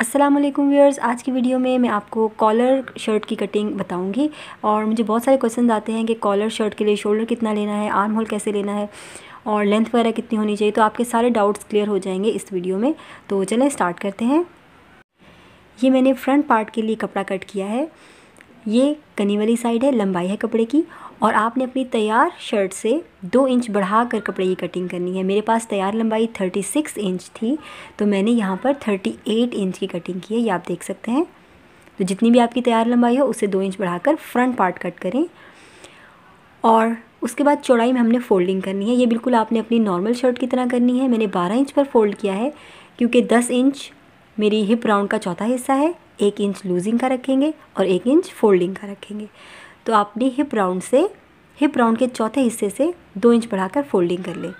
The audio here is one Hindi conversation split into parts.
अस्सलाम वालेकुम व्यूअर्स आज की वीडियो में मैं आपको कॉलर शर्ट की कटिंग बताऊँगी और मुझे बहुत सारे क्वेश्चन आते हैं कि कॉलर शर्ट के लिए शोल्डर कितना लेना है आर्म होल कैसे लेना है और लेंथ वगैरह कितनी होनी चाहिए तो आपके सारे डाउट्स क्लियर हो जाएँगे इस वीडियो में। तो चलें स्टार्ट करते हैं। ये मैंने फ्रंट पार्ट के लिए कपड़ा कट किया है। ये कनी वाली साइड है, लंबाई है कपड़े की, और आपने अपनी तैयार शर्ट से दो इंच बढ़ा कर कपड़े की कटिंग करनी है। मेरे पास तैयार लंबाई थर्टी सिक्स इंच थी तो मैंने यहाँ पर थर्टी एट इंच की कटिंग की है, ये आप देख सकते हैं। तो जितनी भी आपकी तैयार लंबाई हो उससे दो इंच बढ़ाकर फ्रंट पार्ट कट करें। और उसके बाद चौड़ाई में हमने फोल्डिंग करनी है। ये बिल्कुल आपने अपनी नॉर्मल शर्ट की तरह करनी है। मैंने बारह इंच पर फोल्ड किया है, क्योंकि दस इंच मेरी हिप राउंड का चौथा हिस्सा है, एक इंच लूजिंग का रखेंगे और एक इंच फोल्डिंग का रखेंगे। तो आपने हिप राउंड से हिप राउंड के चौथे हिस्से से दो इंच बढ़ाकर फोल्डिंग कर लें।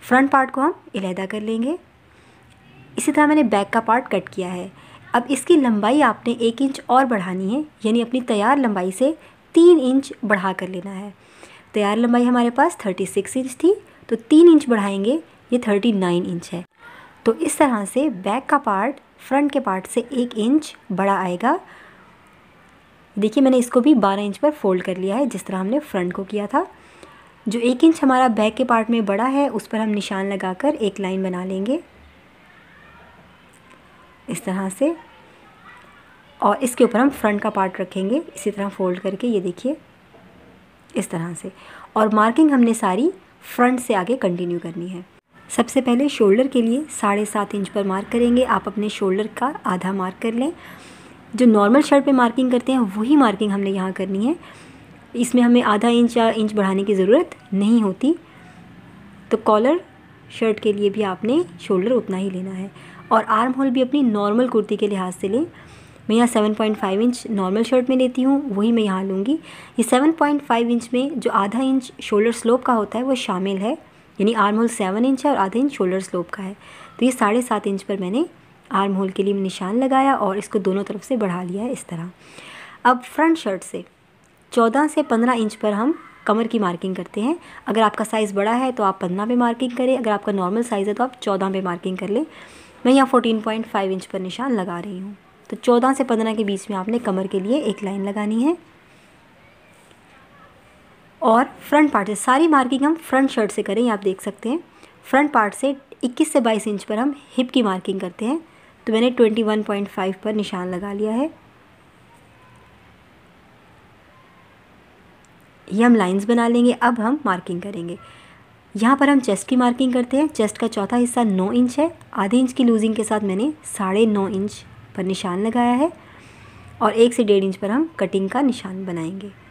फ्रंट पार्ट को हम इलेहदा कर लेंगे। इसी तरह मैंने बैक का पार्ट कट किया है। अब इसकी लंबाई आपने एक इंच और बढ़ानी है, यानी अपनी तैयार लंबाई से तीन इंच बढ़ा कर लेना है। तैयार लंबाई हमारे पास थर्टी सिक्स इंच थी तो तीन इंच बढ़ाएँगे, ये थर्टी नाइन इंच है। तो इस तरह से बैक का पार्ट फ्रंट के पार्ट से एक इंच बड़ा आएगा। देखिए, मैंने इसको भी बारह इंच पर फोल्ड कर लिया है, जिस तरह हमने फ्रंट को किया था। जो एक इंच हमारा बैक के पार्ट में बड़ा है, उस पर हम निशान लगाकर एक लाइन बना लेंगे। इस तरह से। और इसके ऊपर हम फ्रंट का पार्ट रखेंगे। इसी तरह फोल्ड करके, ये देखिए। इस तरह से। और मार्किंग हमने सारी फ्रंट से आगे कंटिन्यू करनी है। सबसे पहले शोल्डर के लिए साढ़े सात इंच पर मार्क करेंगे। आप अपने शोल्डर का आधा मार्क कर लें। जो नॉर्मल शर्ट पे मार्किंग करते हैं, वही मार्किंग हमने यहाँ करनी है। इसमें हमें आधा इंच या इंच बढ़ाने की ज़रूरत नहीं होती। तो कॉलर शर्ट के लिए भी आपने शोल्डर उतना ही लेना है। और आर्म होल भी अपनी नॉर्मल कुर्ती के लिहाज से लें। मैं यहाँ seven point five inch normal shirt में लेती हूँ, वही मैं यहाँ लूँगी। ये सेवन पॉइंट फाइव इंच में जो आधा इंच शोल्डर स्लोप का होता है, वो शामिल है। यानी आर्म होल सेवन इंच है और आधा इंच शोल्डर स्लोप का है। तो ये साढ़े सात इंच पर मैंने आर्म होल के लिए निशान लगाया और इसको दोनों तरफ़ से बढ़ा लिया है इस तरह। अब फ्रंट शर्ट से चौदह से पंद्रह इंच पर हम कमर की मार्किंग करते हैं। अगर आपका साइज़ बड़ा है तो आप पंद्रह पे मार्किंग करें, अगर आपका नॉर्मल साइज़ है तो आप चौदह पे मार्किंग कर लें। मैं यहाँ फोर्टीन पॉइंट फाइव इंच पर निशान लगा रही हूँ। तो चौदह से पंद्रह के बीच में आपने कमर के लिए एक लाइन लगानी है। और फ्रंट पार्ट से, सारी मार्किंग हम फ्रंट शर्ट से करें आप देख सकते हैं। फ्रंट पार्ट से 21 से 22 इंच पर हम हिप की मार्किंग करते हैं। तो मैंने 21.5 पर निशान लगा लिया है। ये हम लाइंस बना लेंगे, अब हम मार्किंग करेंगे। यहाँ पर हम चेस्ट की मार्किंग करते हैं। चेस्ट का चौथा हिस्सा नौ इंच है। आधे इंच की लूजिंग के साथ मैंने साढ़े नौ इंच पर निशान लगाया है। और एक से डेढ़ इंच पर हम कटिंग का निशान बनाएँगे।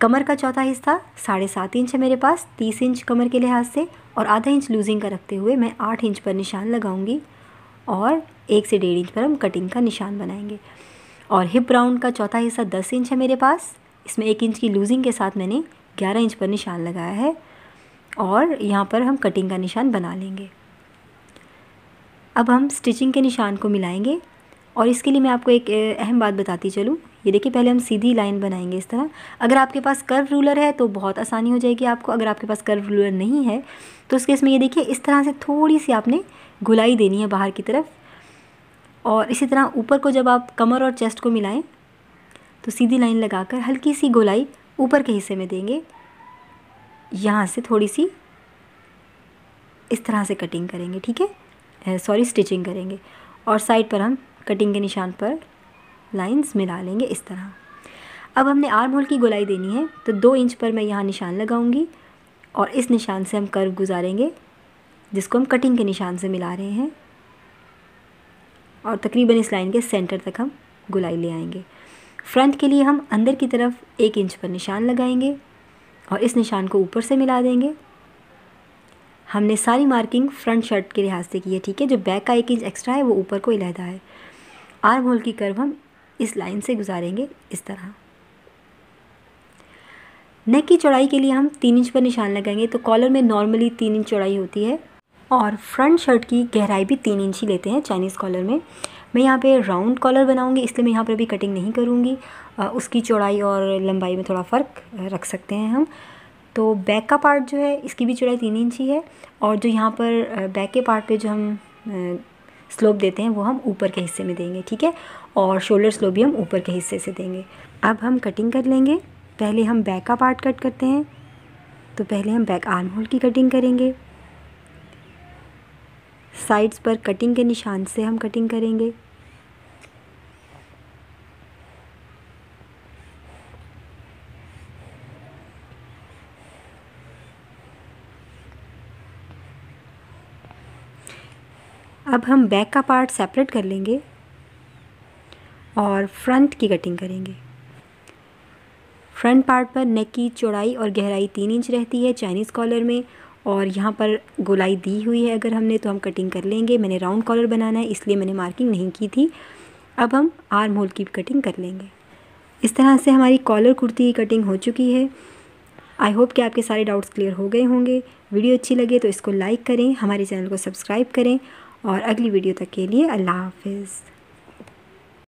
कमर का चौथा हिस्सा साढ़े सात इंच है मेरे पास, तीस इंच कमर के लिहाज से और आधा इंच लूजिंग का रखते हुए मैं आठ इंच पर निशान लगाऊँगी और एक से डेढ़ इंच पर हम कटिंग का निशान बनाएँगे। और हिप राउंड का चौथा हिस्सा दस इंच है मेरे पास, इसमें एक इंच की लूजिंग के साथ मैंने ग्यारह इंच पर निशान लगाया है और यहाँ पर हम कटिंग का निशान बना लेंगे। अब हम स्टिचिंग के निशान को मिलाएँगे और इसके लिए मैं आपको एक अहम बात बताती चलूँ। ये देखिए, पहले हम सीधी लाइन बनाएँगे इस तरह। अगर आपके पास कर्व रूलर है तो बहुत आसानी हो जाएगी आपको। अगर आपके पास कर्व रूलर नहीं है तो उस केस में ये देखिए, इस तरह से थोड़ी सी आपने गुलाई देनी है बाहर की तरफ़। और इसी तरह ऊपर को जब आप कमर और चेस्ट को मिलाएँ तो सीधी लाइन लगाकर हल्की सी गोलाई ऊपर के हिस्से में देंगे। यहाँ से थोड़ी सी इस तरह से कटिंग करेंगे, ठीक है? सॉरी स्टिचिंग करेंगे। और साइड पर हम कटिंग के निशान पर लाइंस मिला लेंगे इस तरह। अब हमने आर्म होल की गोलाई देनी है तो दो इंच पर मैं यहाँ निशान लगाऊँगी और इस निशान से हम कर्व गुजारेंगे, जिसको हम कटिंग के निशान से मिला रहे हैं। और तकरीबन इस लाइन के सेंटर तक हम गुलाई ले आएँगे। फ्रंट के लिए हम अंदर की तरफ़ एक इंच पर निशान लगाएँगे और इस निशान को ऊपर से मिला देंगे। हमने सारी मार्किंग फ्रंट शर्ट के लिहाज से की है, ठीक है? जो बैक का एक इंच एक्स्ट्रा है, वो ऊपर को इलाहदा है। आर्म होल की कर्व हम इस लाइन से गुजारेंगे इस तरह। नेक की चौड़ाई के लिए हम तीन इंच पर निशान लगाएँगे तो कॉलर में नॉर्मली तीन इंच चौड़ाई होती है और फ्रंट शर्ट की गहराई भी तीन इंच ही लेते हैं चाइनीज़ कॉलर में। मैं यहाँ पे राउंड कॉलर बनाऊँगी, इसलिए मैं यहाँ पर भी कटिंग नहीं करूँगी। उसकी चौड़ाई और लंबाई में थोड़ा फ़र्क रख सकते हैं हम। तो बैक का पार्ट जो है, इसकी भी चौड़ाई तीन इंच ही है और जो यहाँ पर बैक के पार्ट पे जो हम स्लोप देते हैं, वो हम ऊपर के हिस्से में देंगे, ठीक है? और शोल्डर स्लोप भी हम ऊपर के हिस्से से देंगे। अब हम कटिंग कर लेंगे। पहले हम बैक का पार्ट कट करते हैं। तो पहले हम बैक आर्म होल की कटिंग करेंगे। साइड्स पर कटिंग के निशान से हम कटिंग करेंगे। अब हम बैक का पार्ट सेपरेट कर लेंगे और फ्रंट की कटिंग करेंगे। फ्रंट पार्ट पर नेक की चौड़ाई और गहराई तीन इंच रहती है चाइनीज़ कॉलर में और यहाँ पर गोलाई दी हुई है अगर हमने तो हम कटिंग कर लेंगे। मैंने राउंड कॉलर बनाना है, इसलिए मैंने मार्किंग नहीं की थी। अब हम आर्म होल की कटिंग कर लेंगे। इस तरह से हमारी कॉलर कुर्ती की कटिंग हो चुकी है। आई होप कि आपके सारे डाउट्स क्लियर हो गए होंगे। वीडियो अच्छी लगे तो इसको लाइक करें, हमारे चैनल को सब्सक्राइब करें और अगली वीडियो तक के लिए अल्लाह हाफिज़।